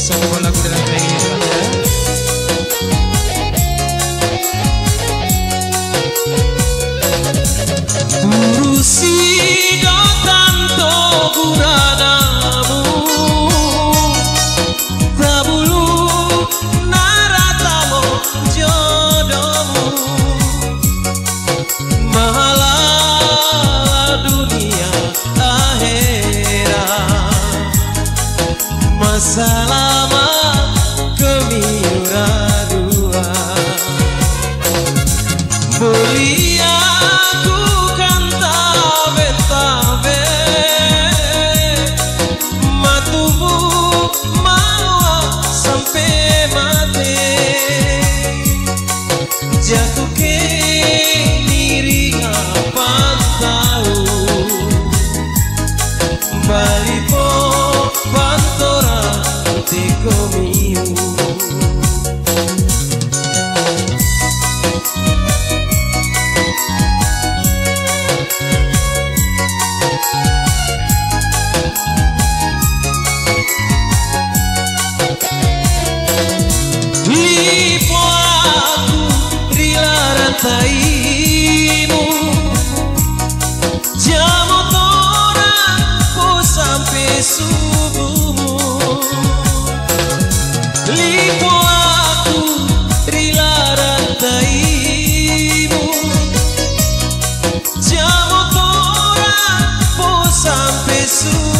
So wala ko nilang naratamu jodohmu. Mahal masalama kemiura dua Mulia ku kan tabe tabe Matumu mau sampai subuhmu. Lipo aku rilarantaimu Jam po sampai subuhmu